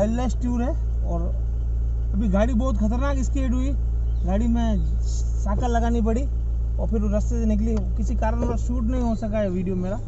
Wellness tour है और अभी गाड़ी बहुत खतरनाक स्पीड हुई। गाड़ी में साकर लगानी पड़ी और फिर रास्ते से निकली। किसी कारण शूट नहीं हो सका है वीडियो मेरा।